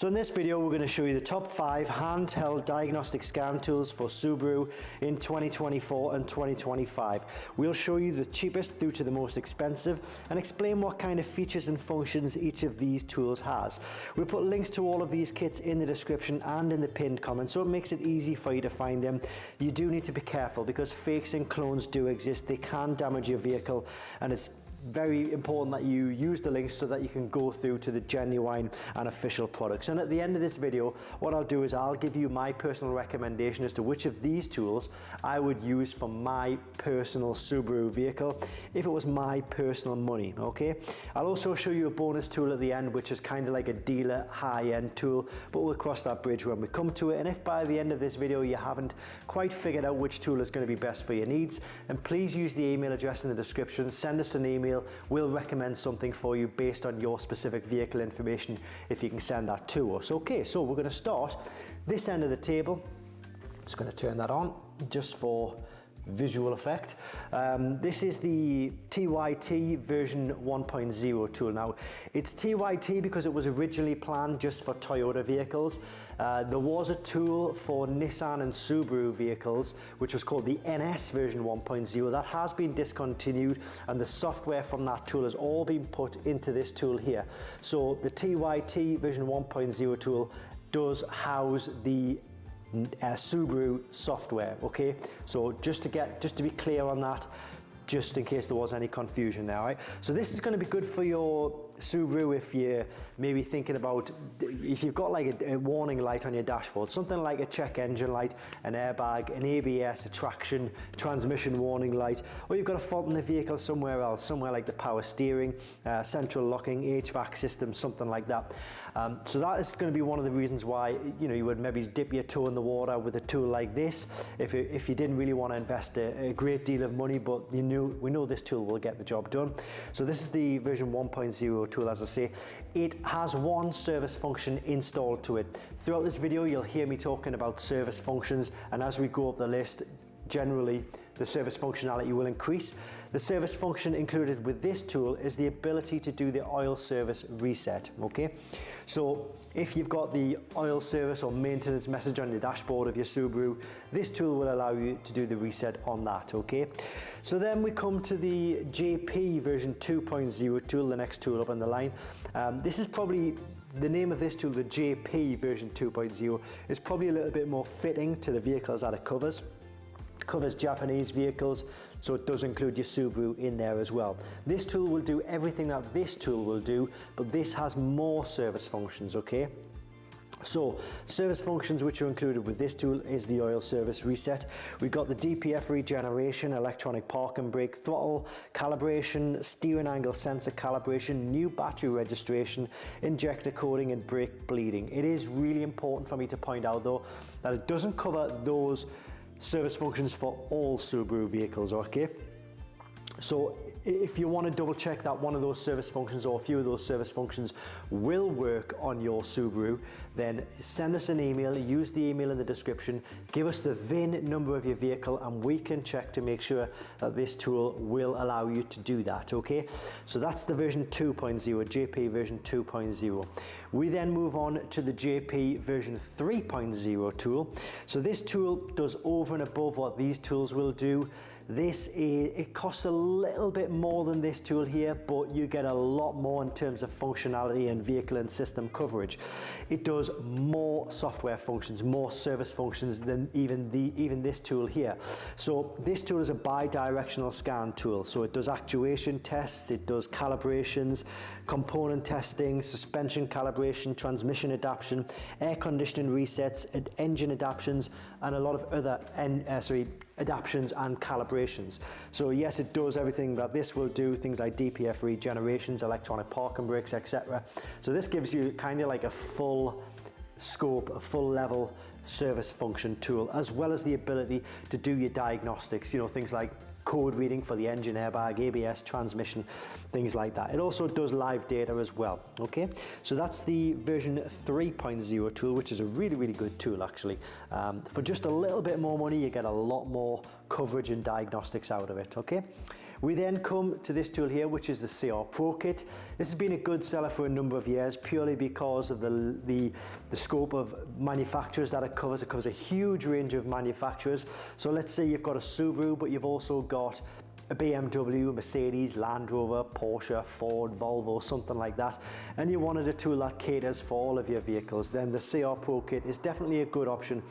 So in this video, we're going to show you the top five handheld diagnostic scan tools for Subaru in 2024 and 2025. We'll show you the cheapest through to the most expensive and explain what kind of features and functions each of these tools has. We'll put links to all of these kits in the description and in the pinned comment so it makes it easy for you to find them. You do need to be careful because fakes and clones do exist. They can damage your vehicle and it's very important that you use the links so that you can go through to the genuine and official products. And at the end of this video, what I'll do is I'll give you my personal recommendation as to which of these tools I would use for my personal Subaru vehicle if it was my personal money, okay? I'll also show you a bonus tool at the end, which is kind of like a dealer high-end tool, but we'll cross that bridge when we come to it. And if by the end of this video you haven't quite figured out which tool is going to be best for your needs, then please use the email address in the description, send us an email we'll recommend something for you based on your specific vehicle information if you can send that to us. Okay, so we're going to start this end of the table. Just going to turn that on just for visual effect. Um, this is the TYT version 1.0 tool. Now, it's TYT because it was originally planned just for Toyota vehicles. Uh, there was a tool for Nissan and Subaru vehicles, which was called the NS version 1.0. That has been discontinued, and the software from that tool has all been put into this tool here. So the TYT version 1.0 tool does house the uh, Subaru software, okay? So just to get, just to be clear on that, just in case there was any confusion there, right? So this is gonna be good for your Subaru if you're maybe thinking about, if you've got like a, a, warning light on your dashboard, something like a check engine light, an airbag, an ABS, a traction, transmission warning light, or you've got a fault in the vehicle somewhere else, somewhere like the power steering, uh, central locking, HVAC system, something like that. Um, so that is going to be one of the reasons why you know you would maybe dip your toe in the water with a tool like this if, if you didn't really want to invest a, a great deal of money, but you knew we know this tool will get the job done. So this is the version 1.0 tool as I say. It has one service function installed to it. Throughout this video you'll hear me talking about service functions and as we go up the list generally the service functionality will increase. The service function included with this tool is the ability to do the oil service reset, okay? So if you've got the oil service or maintenance message on the dashboard of your Subaru, this tool will allow you to do the reset on that, okay? So then we come to the JP version 2.0 tool, the next tool up on the line. Um, this is probably the name of this tool, the JP version 2.0, is probably a little bit more fitting to the vehicles that it covers covers Japanese vehicles, so it does include your Subaru in there as well. This tool will do everything that this tool will do, but this has more service functions, okay? So, service functions which are included with this tool is the oil service reset. We've got the DPF regeneration, electronic park and brake, throttle calibration, steering angle sensor calibration, new battery registration, injector coding and brake bleeding. It is really important for me to point out though that it doesn't cover those service functions for all Subaru vehicles, okay? So if you want to double check that one of those service functions or a few of those service functions will work on your Subaru, then send us an email, use the email in the description, give us the VIN number of your vehicle and we can check to make sure that this tool will allow you to do that, okay? So that's the version 2.0, JP version 2.0. We then move on to the JP version 3.0 tool. So this tool does over and above what these tools will do. This is, it costs a little bit more than this tool here, but you get a lot more in terms of functionality and vehicle and system coverage. It does more software functions, more service functions than even, the, even this tool here. So this tool is a bi-directional scan tool. So it does actuation tests, it does calibrations, component testing, suspension calibration, transmission adaptation, air conditioning resets, engine adaptations, and a lot of other, uh, sorry, adaptations and calibrations. So yes, it does everything that this will do, things like DPF regenerations, electronic parking brakes, etc. So this gives you kind of like a full scope, a full level service function tool, as well as the ability to do your diagnostics, you know, things like code reading for the engine airbag, ABS, transmission, things like that. It also does live data as well, okay? So that's the version 3.0 tool, which is a really, really good tool actually. Um, for just a little bit more money, you get a lot more coverage and diagnostics out of it, okay? We then come to this tool here, which is the CR Pro Kit. This has been a good seller for a number of years, purely because of the, the, the scope of manufacturers that it covers. It covers a huge range of manufacturers. So let's say you've got a Subaru, but you've also got a BMW, Mercedes, Land Rover, Porsche, Ford, Volvo, something like that, and you wanted a tool that caters for all of your vehicles, then the CR Pro Kit is definitely a good option,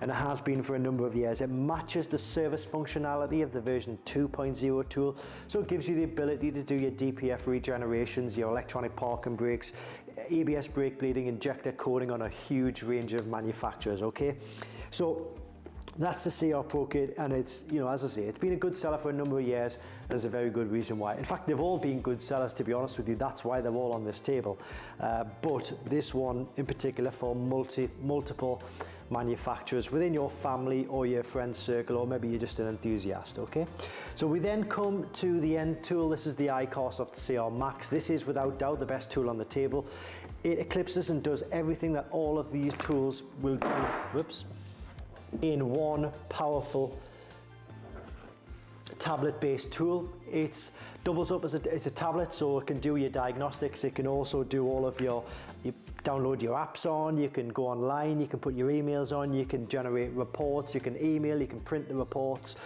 and it has been for a number of years. It matches the service functionality of the version 2.0 tool, so it gives you the ability to do your DPF regenerations, your electronic parking brakes, ABS brake bleeding, injector coding on a huge range of manufacturers, okay? So that's the CR Pro Kit and it's, you know, as I say, it's been a good seller for a number of years and there's a very good reason why. In fact, they've all been good sellers to be honest with you, that's why they're all on this table. Uh, but this one in particular for multi, multiple manufacturers within your family or your friend circle or maybe you're just an enthusiast, okay? So we then come to the end tool, this is the iCarSoft CR Max. This is without doubt the best tool on the table. It eclipses and does everything that all of these tools will do. Whoops in one powerful tablet-based tool. It doubles up as a, it's a tablet, so it can do your diagnostics. It can also do all of your, you download your apps on, you can go online, you can put your emails on, you can generate reports, you can email, you can print the reports.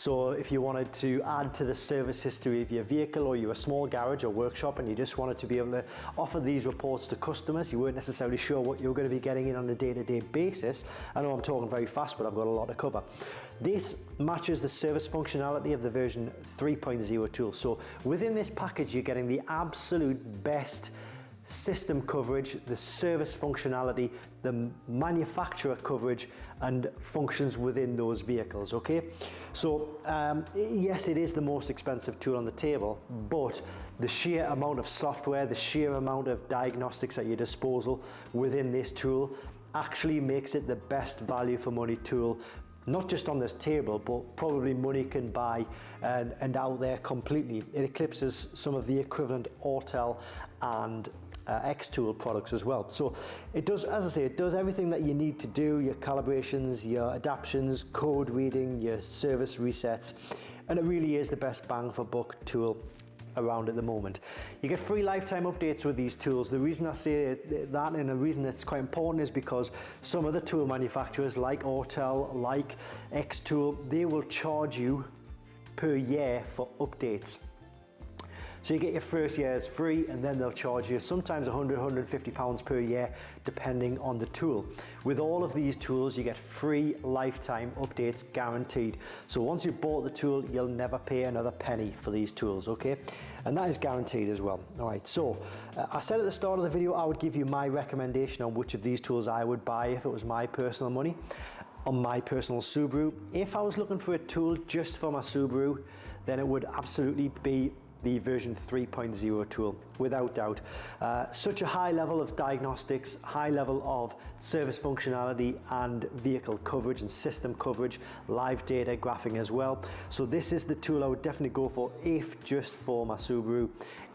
So if you wanted to add to the service history of your vehicle or you're a small garage or workshop and you just wanted to be able to offer these reports to customers, you weren't necessarily sure what you were going to be getting in on a day-to-day -day basis. I know I'm talking very fast, but I've got a lot to cover. This matches the service functionality of the version 3.0 tool. So within this package, you're getting the absolute best system coverage, the service functionality, the manufacturer coverage and functions within those vehicles, okay? So um, yes, it is the most expensive tool on the table, but the sheer amount of software, the sheer amount of diagnostics at your disposal within this tool actually makes it the best value for money tool not just on this table, but probably money can buy and, and out there completely. It eclipses some of the equivalent Autel and uh, Xtool products as well. So it does, as I say, it does everything that you need to do, your calibrations, your adaptions, code reading, your service resets, and it really is the best bang for buck tool around at the moment. You get free lifetime updates with these tools. The reason I say that and the reason it's quite important is because some of the tool manufacturers like Autel, like Xtool, they will charge you per year for updates. So you get your first year's free and then they'll charge you sometimes 100, 150 pounds per year depending on the tool. With all of these tools you get free lifetime updates guaranteed. So once you've bought the tool you'll never pay another penny for these tools, okay? And that is guaranteed as well. All right, so uh, I said at the start of the video I would give you my recommendation on which of these tools I would buy if it was my personal money on my personal Subaru. If I was looking for a tool just for my Subaru, then it would absolutely be the version 3.0 tool, without doubt. Uh, such a high level of diagnostics, high level of service functionality and vehicle coverage and system coverage, live data graphing as well. So this is the tool I would definitely go for if just for my Subaru.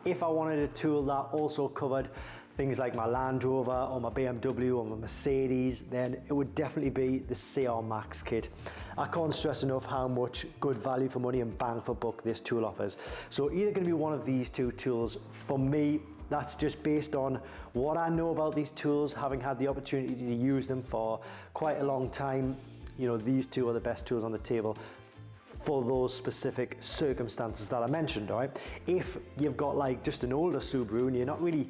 If I wanted a tool that also covered things like my Land Rover or my BMW or my Mercedes, then it would definitely be the CR Max kit. I can't stress enough how much good value for money and bang for buck this tool offers. So either going to be one of these two tools. For me, that's just based on what I know about these tools, having had the opportunity to use them for quite a long time. You know, these two are the best tools on the table for those specific circumstances that I mentioned, all right? If you've got like just an older Subaru and you're not really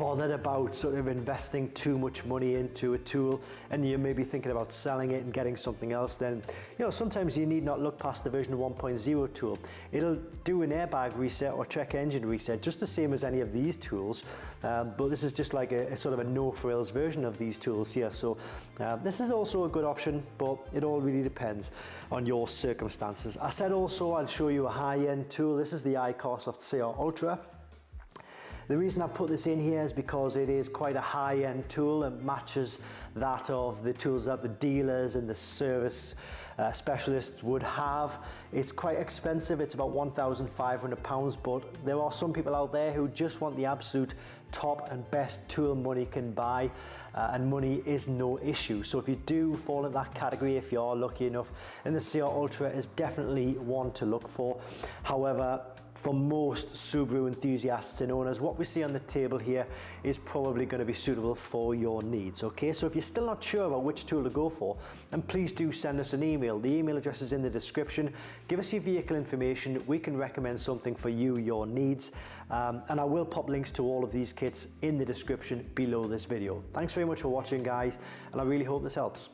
bothered about sort of investing too much money into a tool and you're maybe thinking about selling it and getting something else, then you know sometimes you need not look past the version 1.0 tool. It'll do an airbag reset or check engine reset just the same as any of these tools, um, but this is just like a, a, sort of a no frills version of these tools here. So uh, this is also a good option, but it all really depends on your circumstances. I said also I'd show you a high-end tool. This is the iCarSoft CR Ultra. The reason I put this in here is because it is quite a high-end tool and matches that of the tools that the dealers and the service uh, specialists would have. It's quite expensive, it's about £1,500, but there are some people out there who just want the absolute top and best tool money can buy. uh, and money is no issue. So if you do fall in that category, if you are lucky enough, then the CR Ultra is definitely one to look for. However, for most Subaru enthusiasts and owners, what we see on the table here is probably going to be suitable for your needs, okay? So if you're still not sure about which tool to go for, then please do send us an email. The email address is in the description. Give us your vehicle information. We can recommend something for you, your needs. Um, and I will pop links to all of these kits in the description below this video. Thanks very much for watching, guys, and I really hope this helps.